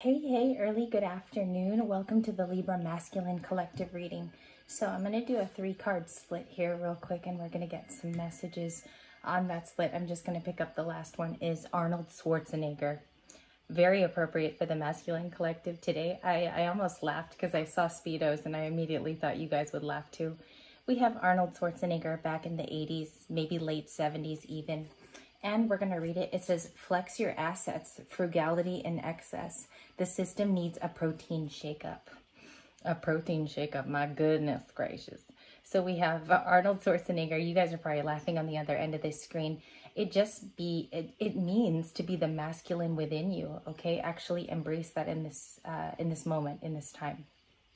Hey, hey, early good afternoon. Welcome to the Libra Masculine Collective reading. So I'm going to do a three card split here real quick and we're going to get some messages on that split. I'm just going to pick up the last one is Arnold Schwarzenegger. Very appropriate for the Masculine Collective today. I, I almost laughed because I saw Speedos and I immediately thought you guys would laugh too. We have Arnold Schwarzenegger back in the 80s, maybe late 70s even and we're going to read it. It says, flex your assets, frugality and excess. The system needs a protein shakeup. A protein shakeup, my goodness gracious. So we have Arnold Schwarzenegger. You guys are probably laughing on the other end of this screen. It just be, it, it means to be the masculine within you, okay? Actually embrace that in this, uh, in this moment, in this time.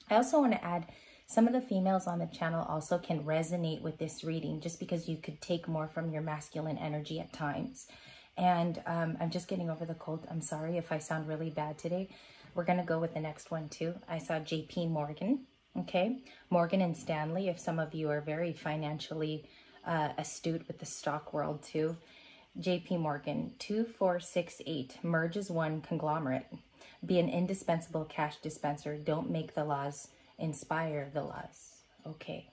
I also want to add some of the females on the channel also can resonate with this reading just because you could take more from your masculine energy at times. And um, I'm just getting over the cold. I'm sorry if I sound really bad today. We're going to go with the next one too. I saw JP Morgan. Okay. Morgan and Stanley, if some of you are very financially uh, astute with the stock world too. JP Morgan, 2468, merges one conglomerate. Be an indispensable cash dispenser. Don't make the laws inspire the laws. Okay.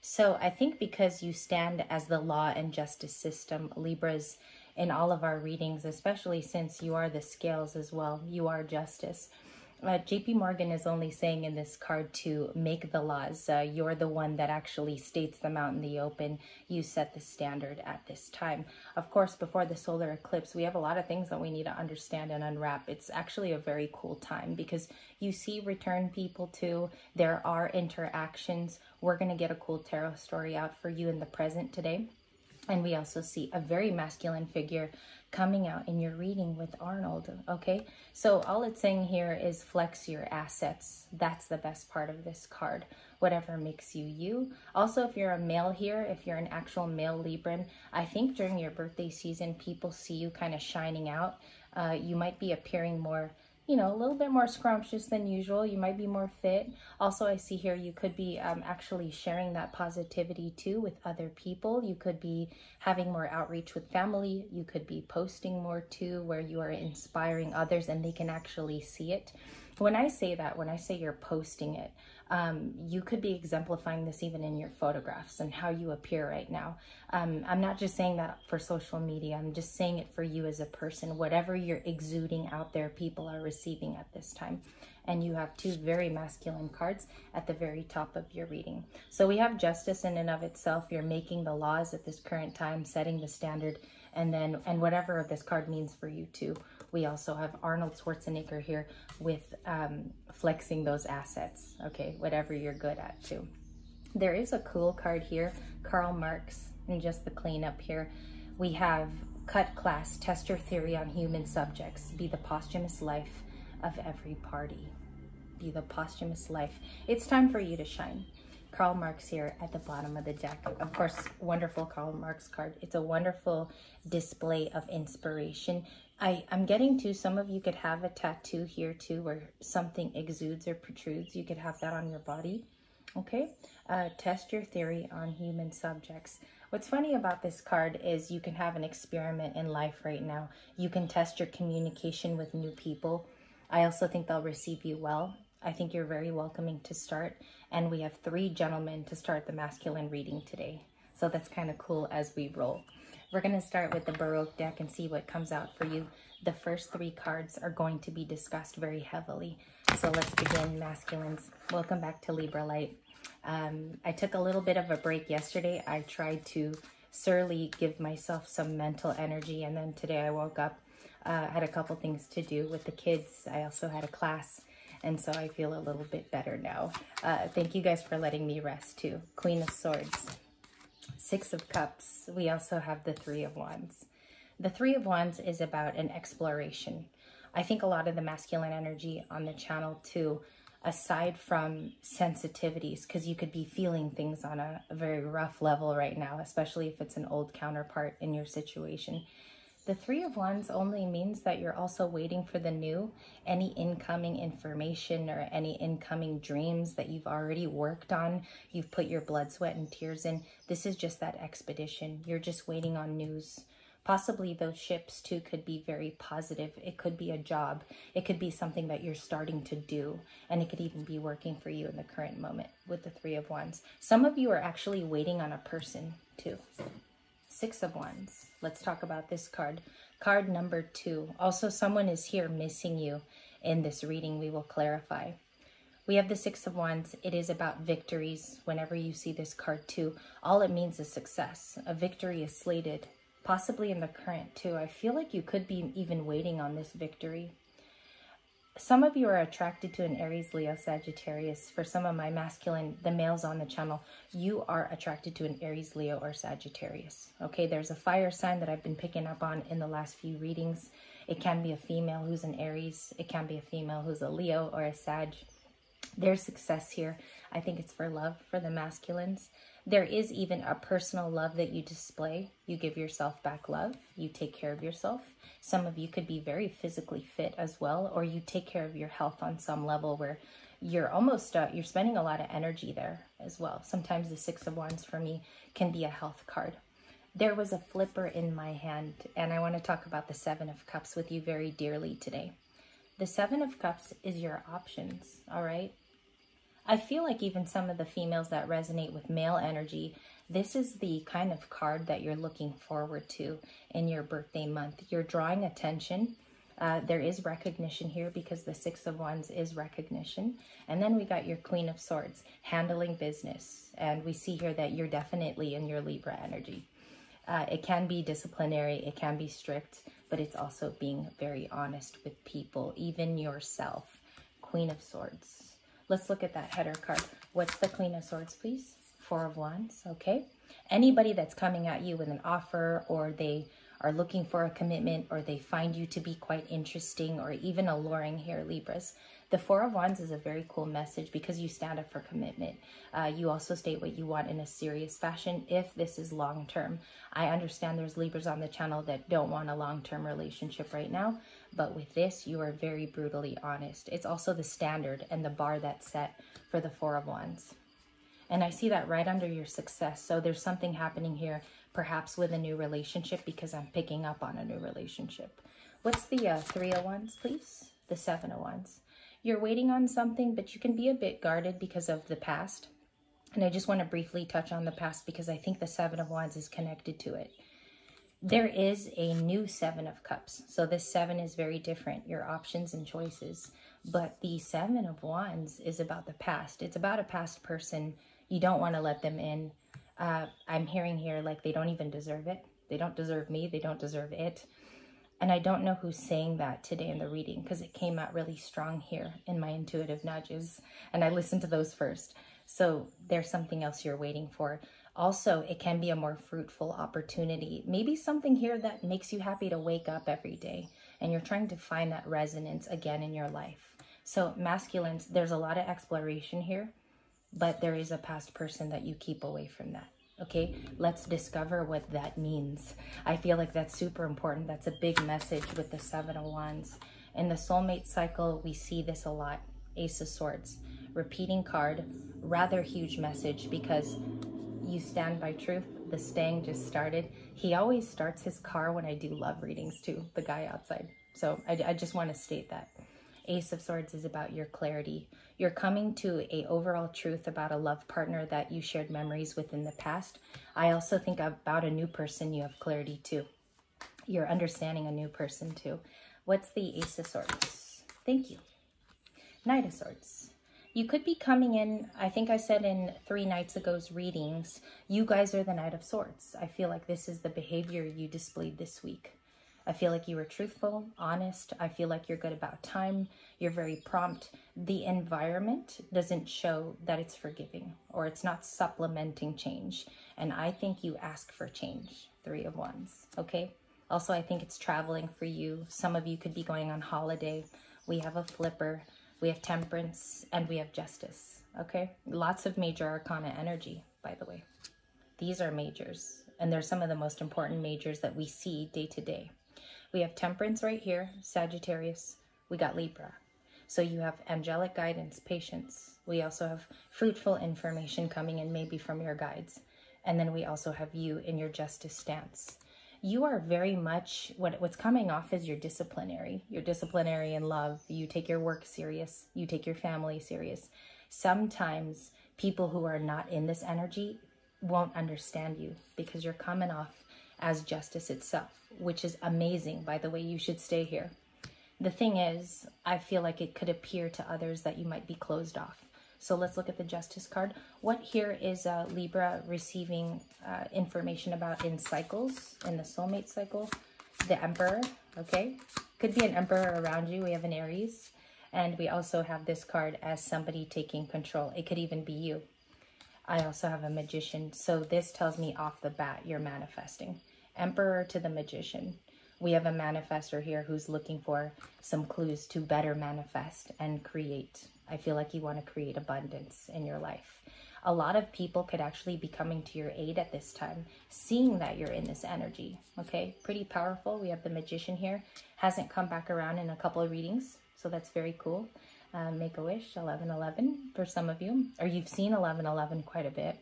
So I think because you stand as the law and justice system, Libras, in all of our readings, especially since you are the scales as well, you are justice. Uh, JP Morgan is only saying in this card to make the laws. Uh, you're the one that actually states them out in the open. You set the standard at this time. Of course, before the solar eclipse, we have a lot of things that we need to understand and unwrap. It's actually a very cool time because you see return people too. There are interactions. We're going to get a cool tarot story out for you in the present today. And we also see a very masculine figure coming out in your reading with Arnold, okay? So all it's saying here is flex your assets. That's the best part of this card, whatever makes you you. Also, if you're a male here, if you're an actual male Libran, I think during your birthday season, people see you kind of shining out. Uh, you might be appearing more you know, a little bit more scrumptious than usual. You might be more fit. Also, I see here you could be um, actually sharing that positivity too with other people. You could be having more outreach with family. You could be posting more too, where you are inspiring others and they can actually see it. When I say that, when I say you're posting it, um, you could be exemplifying this even in your photographs and how you appear right now. Um, I'm not just saying that for social media. I'm just saying it for you as a person. Whatever you're exuding out there, people are receiving at this time. And you have two very masculine cards at the very top of your reading. So we have justice in and of itself. You're making the laws at this current time, setting the standard, and then and whatever this card means for you too we also have Arnold Schwarzenegger here with um, flexing those assets, okay, whatever you're good at too. There is a cool card here, Karl Marx, and just the cleanup here. We have cut class, test your theory on human subjects, be the posthumous life of every party. Be the posthumous life. It's time for you to shine. Karl Marx here at the bottom of the deck. Of course, wonderful Karl Marx card. It's a wonderful display of inspiration. I, I'm getting to some of you could have a tattoo here too where something exudes or protrudes. You could have that on your body. Okay, uh, test your theory on human subjects. What's funny about this card is you can have an experiment in life right now. You can test your communication with new people. I also think they'll receive you well. I think you're very welcoming to start. And we have three gentlemen to start the masculine reading today. So that's kind of cool as we roll. We're going to start with the Baroque deck and see what comes out for you. The first three cards are going to be discussed very heavily. So let's begin, masculines. Welcome back to Libra Light. Um, I took a little bit of a break yesterday. I tried to surly give myself some mental energy. And then today I woke up, uh, had a couple things to do with the kids. I also had a class. And so I feel a little bit better now. Uh, thank you guys for letting me rest too. Queen of Swords. Six of Cups, we also have the Three of Wands. The Three of Wands is about an exploration. I think a lot of the masculine energy on the channel too, aside from sensitivities, because you could be feeling things on a, a very rough level right now, especially if it's an old counterpart in your situation. The Three of Wands only means that you're also waiting for the new, any incoming information or any incoming dreams that you've already worked on, you've put your blood, sweat, and tears in. This is just that expedition. You're just waiting on news, Possibly those ships too could be very positive. It could be a job. It could be something that you're starting to do. And it could even be working for you in the current moment with the Three of Wands. Some of you are actually waiting on a person too. Six of Wands. Let's talk about this card. Card number two. Also, someone is here missing you in this reading. We will clarify. We have the Six of Wands. It is about victories. Whenever you see this card too, all it means is success. A victory is slated possibly in the current too. I feel like you could be even waiting on this victory. Some of you are attracted to an Aries, Leo, Sagittarius. For some of my masculine, the males on the channel, you are attracted to an Aries, Leo, or Sagittarius. Okay, there's a fire sign that I've been picking up on in the last few readings. It can be a female who's an Aries. It can be a female who's a Leo or a Sag. There's success here. I think it's for love for the masculines. There is even a personal love that you display. You give yourself back love. You take care of yourself. Some of you could be very physically fit as well, or you take care of your health on some level where you're almost, uh, you're spending a lot of energy there as well. Sometimes the Six of Wands for me can be a health card. There was a flipper in my hand, and I want to talk about the Seven of Cups with you very dearly today. The Seven of Cups is your options, all right? I feel like even some of the females that resonate with male energy, this is the kind of card that you're looking forward to in your birthday month. You're drawing attention. Uh, there is recognition here because the Six of Wands is recognition. And then we got your Queen of Swords, handling business. And we see here that you're definitely in your Libra energy. Uh, it can be disciplinary, it can be strict, but it's also being very honest with people, even yourself. Queen of Swords. Let's look at that header card. What's the Queen of Swords, please? Four of Wands, okay? Anybody that's coming at you with an offer or they are looking for a commitment or they find you to be quite interesting or even alluring here, Libras, the Four of Wands is a very cool message because you stand up for commitment. Uh, you also state what you want in a serious fashion if this is long term. I understand there's Libras on the channel that don't want a long term relationship right now, but with this, you are very brutally honest. It's also the standard and the bar that's set for the Four of Wands. And I see that right under your success. So there's something happening here, perhaps with a new relationship, because I'm picking up on a new relationship. What's the uh, Three of Wands, please? The Seven of Wands you're waiting on something, but you can be a bit guarded because of the past. And I just want to briefly touch on the past because I think the Seven of Wands is connected to it. There is a new Seven of Cups. So this seven is very different, your options and choices. But the Seven of Wands is about the past. It's about a past person. You don't want to let them in. Uh, I'm hearing here like they don't even deserve it. They don't deserve me. They don't deserve it. And I don't know who's saying that today in the reading because it came out really strong here in my intuitive nudges. And I listened to those first. So there's something else you're waiting for. Also, it can be a more fruitful opportunity. Maybe something here that makes you happy to wake up every day and you're trying to find that resonance again in your life. So, masculines, there's a lot of exploration here, but there is a past person that you keep away from that. Okay, let's discover what that means. I feel like that's super important. That's a big message with the Seven of Wands. In the soulmate cycle, we see this a lot. Ace of Swords, repeating card, rather huge message because you stand by truth. The staying just started. He always starts his car when I do love readings too, the guy outside. So I, I just want to state that. Ace of Swords is about your clarity. You're coming to a overall truth about a love partner that you shared memories with in the past. I also think about a new person you have clarity to. You're understanding a new person too. What's the Ace of Swords? Thank you. Knight of Swords. You could be coming in, I think I said in three nights ago's readings, you guys are the Knight of Swords. I feel like this is the behavior you displayed this week. I feel like you were truthful, honest. I feel like you're good about time. You're very prompt. The environment doesn't show that it's forgiving or it's not supplementing change. And I think you ask for change. Three of Wands. Okay. Also, I think it's traveling for you. Some of you could be going on holiday. We have a flipper. We have temperance and we have justice. Okay. Lots of major arcana energy, by the way. These are majors and they're some of the most important majors that we see day to day. We have temperance right here, Sagittarius. We got Libra. So you have angelic guidance, patience. We also have fruitful information coming in maybe from your guides. And then we also have you in your justice stance. you are very much what what's coming off is your disciplinary. You're disciplinary in love. You take your work serious. You take your family serious. Sometimes people who are not in this energy won't understand you because you're coming off as justice itself, which is amazing. By the way, you should stay here. The thing is, I feel like it could appear to others that you might be closed off. So let's look at the Justice card. What here is uh, Libra receiving uh, information about in cycles, in the soulmate cycle? The Emperor, okay? Could be an Emperor around you. We have an Aries. And we also have this card as somebody taking control. It could even be you. I also have a Magician. So this tells me off the bat you're manifesting. Emperor to the Magician. We have a manifester here who's looking for some clues to better manifest and create I feel like you want to create abundance in your life. A lot of people could actually be coming to your aid at this time, seeing that you're in this energy. Okay, pretty powerful. We have the magician here. Hasn't come back around in a couple of readings, so that's very cool. Uh, Make a wish, 1111 for some of you, or you've seen 1111 quite a bit.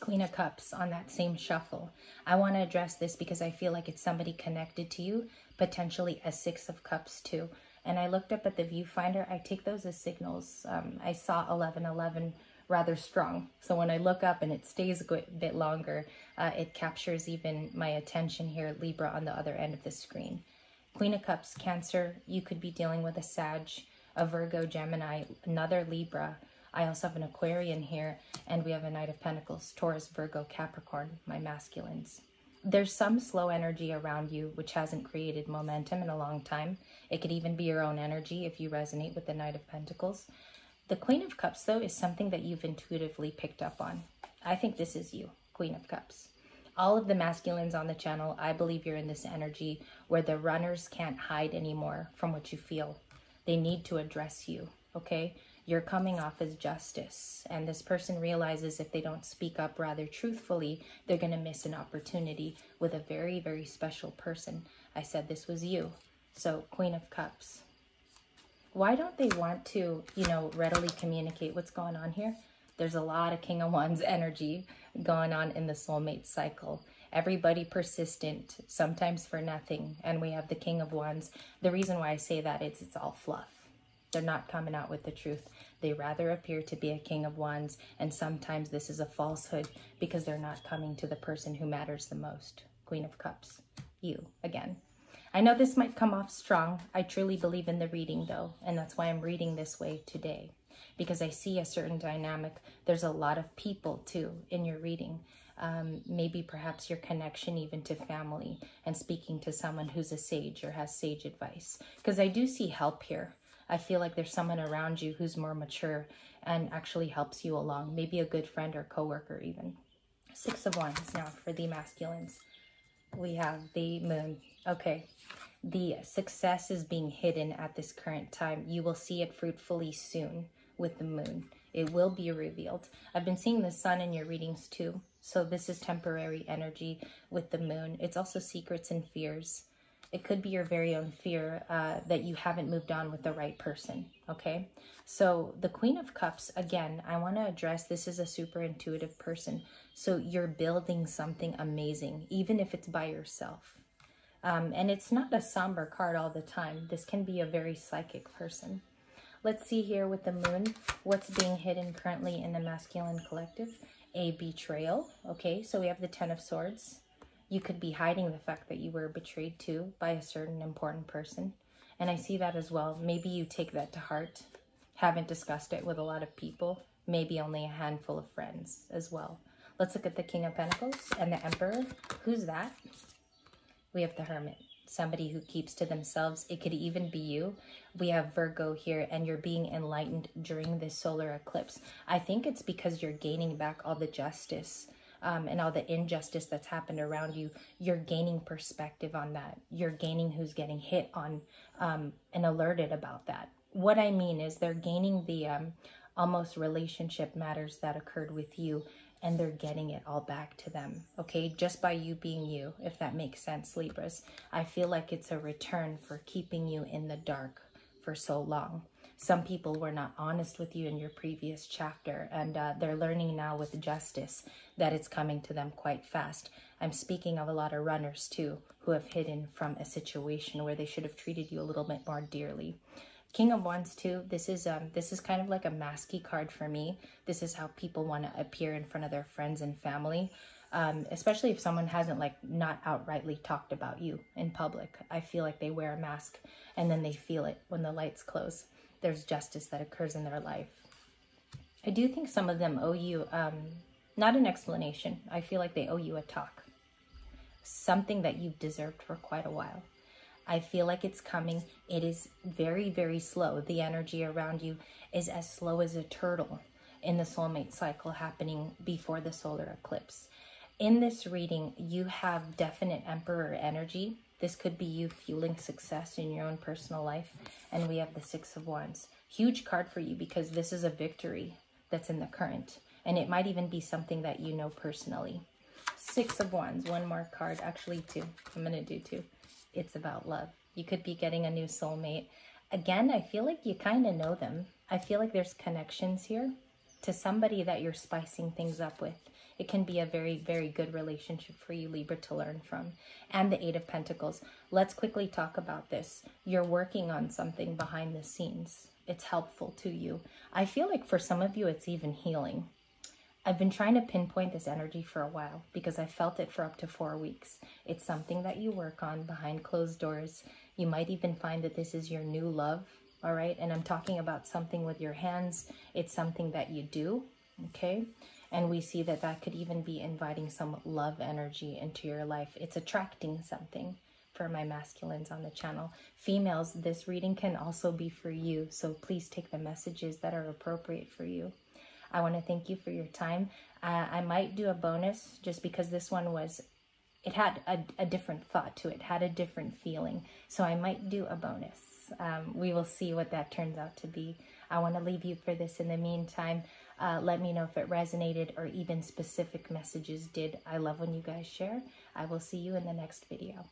Queen of Cups on that same shuffle. I want to address this because I feel like it's somebody connected to you, potentially a Six of Cups too and I looked up at the viewfinder. I take those as signals. Um, I saw 1111 rather strong. So when I look up and it stays a bit longer, uh, it captures even my attention here, Libra, on the other end of the screen. Queen of Cups, Cancer, you could be dealing with a Sag, a Virgo, Gemini, another Libra. I also have an Aquarian here, and we have a Knight of Pentacles, Taurus, Virgo, Capricorn, my masculines there's some slow energy around you which hasn't created momentum in a long time. It could even be your own energy if you resonate with the Knight of Pentacles. The Queen of Cups, though, is something that you've intuitively picked up on. I think this is you, Queen of Cups. All of the masculines on the channel, I believe you're in this energy where the runners can't hide anymore from what you feel. They need to address you, okay? You're coming off as justice. And this person realizes if they don't speak up rather truthfully, they're going to miss an opportunity with a very, very special person. I said this was you. So, Queen of Cups. Why don't they want to, you know, readily communicate what's going on here? There's a lot of King of Wands energy going on in the soulmate cycle. Everybody persistent, sometimes for nothing. And we have the King of Wands. The reason why I say that is it's all fluff. They're not coming out with the truth. They rather appear to be a king of wands, and sometimes this is a falsehood because they're not coming to the person who matters the most. Queen of Cups, you again. I know this might come off strong. I truly believe in the reading though, and that's why I'm reading this way today because I see a certain dynamic. There's a lot of people too in your reading. Um, maybe perhaps your connection even to family and speaking to someone who's a sage or has sage advice. Because I do see help here. I feel like there's someone around you who's more mature and actually helps you along. Maybe a good friend or coworker even. Six of Wands now for the masculines. We have the moon. Okay. The success is being hidden at this current time. You will see it fruitfully soon with the moon. It will be revealed. I've been seeing the sun in your readings too. So this is temporary energy with the moon. It's also secrets and fears. It could be your very own fear uh, that you haven't moved on with the right person, okay? So the Queen of Cups, again, I want to address this is a super intuitive person. So you're building something amazing, even if it's by yourself. Um, and it's not a somber card all the time. This can be a very psychic person. Let's see here with the moon, what's being hidden currently in the masculine collective. A betrayal, okay? So we have the Ten of Swords you could be hiding the fact that you were betrayed too by a certain important person. And I see that as well. Maybe you take that to heart. Haven't discussed it with a lot of people. Maybe only a handful of friends as well. Let's look at the King of Pentacles and the Emperor. Who's that? We have the Hermit. Somebody who keeps to themselves. It could even be you. We have Virgo here and you're being enlightened during this solar eclipse. I think it's because you're gaining back all the justice um, and all the injustice that's happened around you, you're gaining perspective on that. You're gaining who's getting hit on um, and alerted about that. What I mean is they're gaining the um, almost relationship matters that occurred with you and they're getting it all back to them, okay? Just by you being you, if that makes sense, Libras. I feel like it's a return for keeping you in the dark for so long. Some people were not honest with you in your previous chapter, and uh, they're learning now with justice that it's coming to them quite fast. I'm speaking of a lot of runners too, who have hidden from a situation where they should have treated you a little bit more dearly. King of Wands too. This is um this is kind of like a masky card for me. This is how people want to appear in front of their friends and family. Um, especially if someone hasn't like not outrightly talked about you in public. I feel like they wear a mask and then they feel it when the lights close. There's justice that occurs in their life. I do think some of them owe you um, not an explanation. I feel like they owe you a talk. Something that you've deserved for quite a while. I feel like it's coming. It is very, very slow. The energy around you is as slow as a turtle in the soulmate cycle happening before the solar eclipse. In this reading, you have definite emperor energy. This could be you fueling success in your own personal life. And we have the Six of Wands. Huge card for you because this is a victory that's in the current. And it might even be something that you know personally. Six of Wands, one more card, actually two. I'm going to do two it's about love. You could be getting a new soulmate. Again, I feel like you kind of know them. I feel like there's connections here to somebody that you're spicing things up with. It can be a very, very good relationship for you, Libra, to learn from. And the Eight of Pentacles. Let's quickly talk about this. You're working on something behind the scenes. It's helpful to you. I feel like for some of you, it's even healing. I've been trying to pinpoint this energy for a while because I felt it for up to four weeks. It's something that you work on behind closed doors. You might even find that this is your new love, all right? And I'm talking about something with your hands. It's something that you do, okay? And we see that that could even be inviting some love energy into your life. It's attracting something for my masculines on the channel. Females, this reading can also be for you. So please take the messages that are appropriate for you. I want to thank you for your time. Uh, I might do a bonus just because this one was, it had a, a different thought to it, had a different feeling. So I might do a bonus. Um, we will see what that turns out to be. I want to leave you for this in the meantime. Uh, let me know if it resonated or even specific messages did. I love when you guys share. I will see you in the next video.